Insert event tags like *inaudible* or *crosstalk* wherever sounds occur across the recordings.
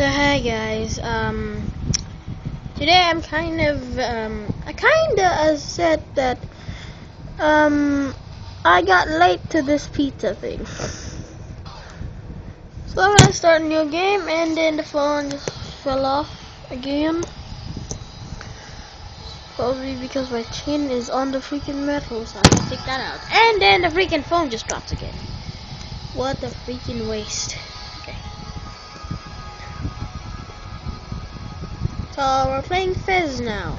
So hi guys, um, today I'm kind of, um, I kinda said that, um, I got late to this pizza thing. So I'm gonna start a new game and then the phone just fell off again. Probably because my chin is on the freaking metal, so I'm gonna take that out. And then the freaking phone just drops again. What a freaking waste. So we're playing Fez now.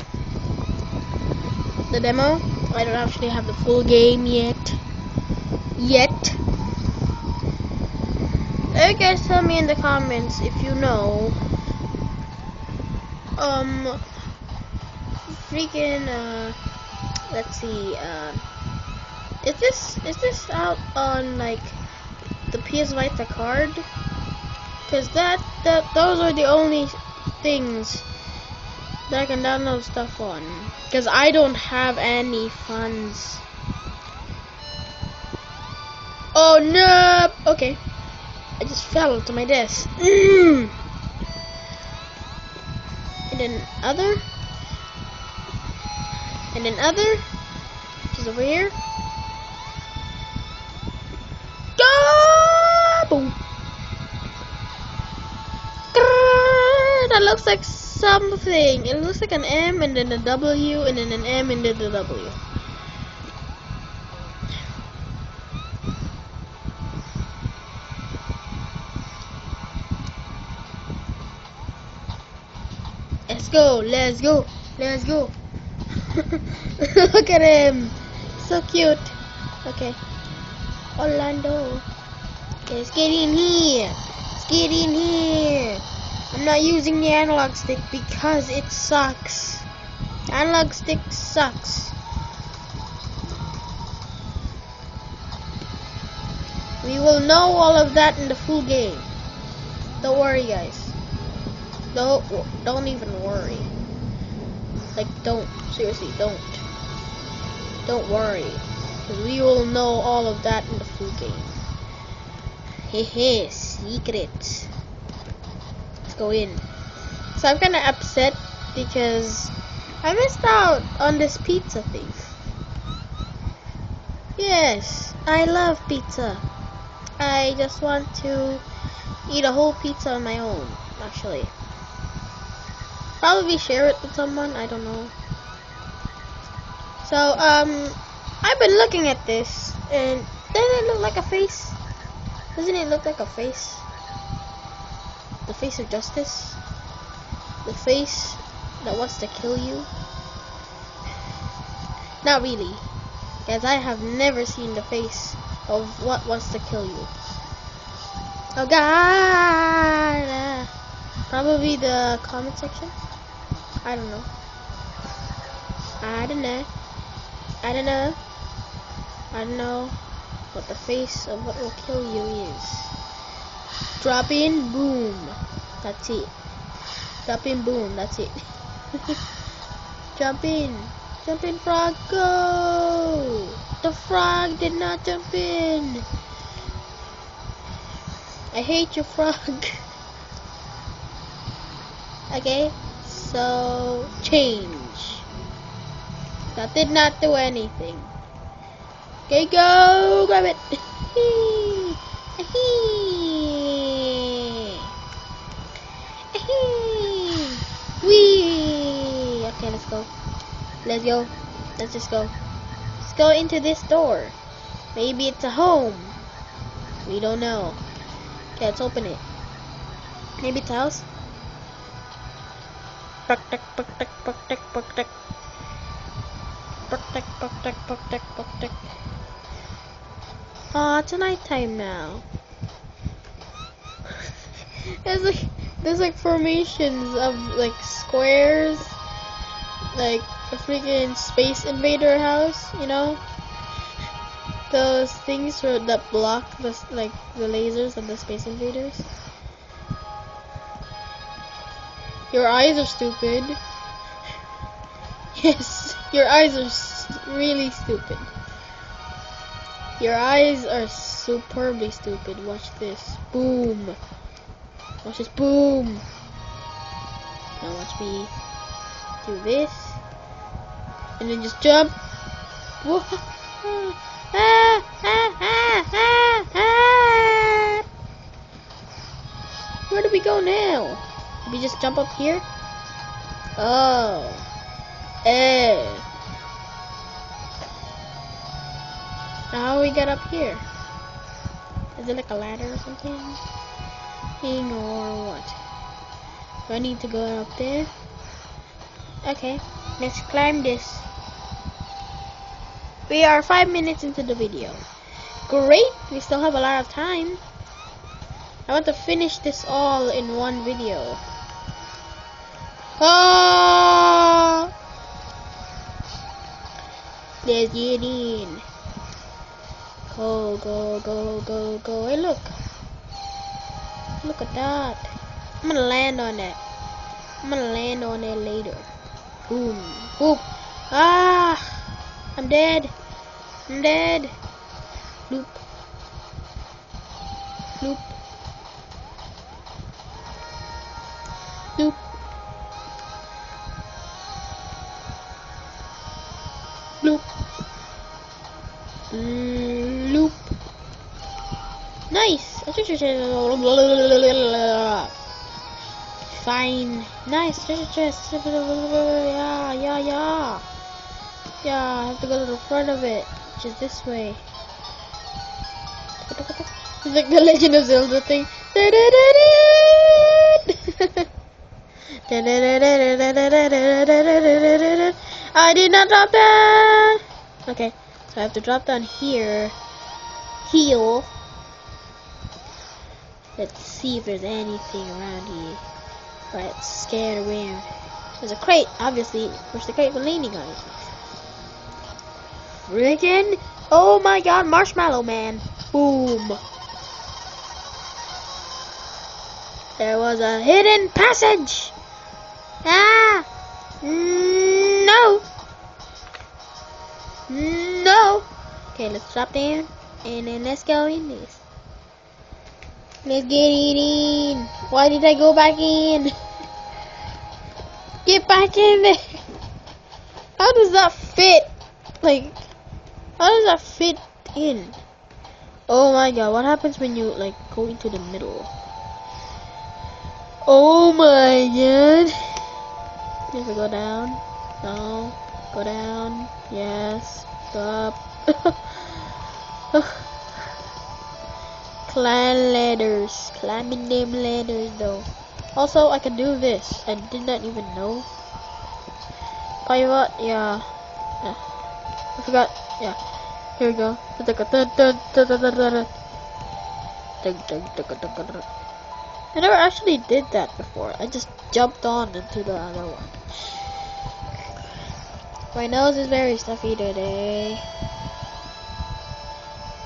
The demo. I don't actually have the full game yet. Yet. You guys tell me in the comments if you know. Um. Freaking. Uh. Let's see. Uh. Is this is this out on like the PS Vita card? Cause that that those are the only things that I can download stuff on. Cause I don't have any funds. Oh no! Okay, I just fell to my desk. Mm. And then other, and then other, which is over here. Go! Boom. That looks like something. It looks like an M and then a W and then an M and then the W. Let's go, let's go, let's go. *laughs* Look at him. So cute. Okay. Orlando. Let's get in here. Let's get in here. I'm not using the analog stick because it sucks. Analog stick sucks. We will know all of that in the full game. Don't worry, guys. Don't don't even worry. Like don't seriously don't. Don't worry, because we will know all of that in the full game. Hehe, secret. Let's go in. So I'm kind of upset because I missed out on this pizza thing. Yes, I love pizza. I just want to eat a whole pizza on my own, actually. Probably share it with someone, I don't know. So, um, I've been looking at this, and doesn't it look like a face? Doesn't it look like a face? Face of justice? The face that wants to kill you? Not really. Because I have never seen the face of what wants to kill you. Oh god! Uh, probably the comment section? I don't know. I don't know. I don't know. I don't know what the face of what will kill you is. Drop in, boom. That's it. Drop in, boom. That's it. *laughs* jump in. Jump in, frog. Go. The frog did not jump in. I hate your frog. *laughs* okay. So, change. That did not do anything. Okay, go! Grab it! *laughs* Let's go. Let's just go. Let's go into this door. Maybe it's a home. We don't know. Okay, let's open it. Maybe it's a house. Protect. Aw, it's nighttime now. *laughs* there's like there's like formations of like squares, like a freaking space invader house, you know? Those things that block the like the lasers of the space invaders. Your eyes are stupid. *laughs* Yes, your eyes are really stupid. Your eyes are superbly stupid. Watch this. Boom. Watch this. Boom. Now watch me do this. And then just jump. Where do we go now? We just jump up here? Oh. Eh. Now how we get up here? Is it like a ladder or something? Thing or what? Do I need to go up there? Okay, let's climb this. We are five minutes into the video. Great, we still have a lot of time. I want to finish this all in one video. Ah! Let's get in. Go, go, go, go, go. Hey, look. Look at that. I'm gonna land on that. I'm gonna land on it later. Boom. Boom. Ah! I'm dead. I'm dead. Loop. Loop. Loop. Loop. Mm, loop. Nice. Fine. Nice. Yeah, yeah, yeah. Yeah, I have to go to the front of it, which is this way. It's like the Legend of Zelda thing. *laughs* I did not drop down. Okay, so I have to drop down here. Heal. Let's see if there's anything around here. Right, scared around. There's a crate, obviously. Where's the crate we're leaning on? Friggin' Oh my god, Marshmallow Man. Boom. There was a hidden passage. Ah! No! No! Okay, let's drop down. And then let's go in this. Let's get it in. Why did I go back in? *laughs* Get back in there. How does that fit? Like, how does that fit in? Oh my god, what happens when you like go into the middle? Oh my god. You have go down. No. Go down. Yes. Stop. *laughs* Climb ladders. Climbing them ladders though. Also, I can do this. I did not even know. Oh, Pivot, yeah. yeah. I forgot. Yeah. Here we go. I never actually did that before. I just jumped on into the other one. My nose is very stuffy today.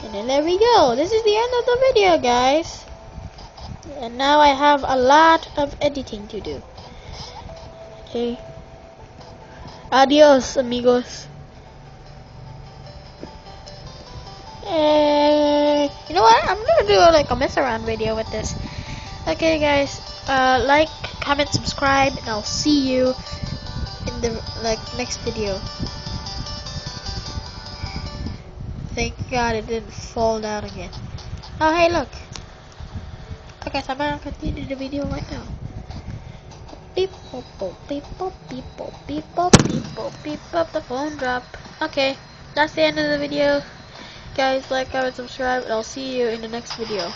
And then there we go. This is the end of the video, guys. And now I have a lot of editing to do. Okay. Adios, amigos. I'm gonna do like a mess around video with this. Okay, guys. Uh, like, comment, subscribe, and I'll see you in the like next video. Thank God it didn't fall down again. Oh, hey, look. Okay, so I'm gonna continue the video right now. Beep, boop, boop, beep, boop, beep, boop, beep, boop, beep, boop, beep, boop, the phone drop. Okay, that's the end of the video. Guys, like, comment, subscribe, and I'll see you in the next video.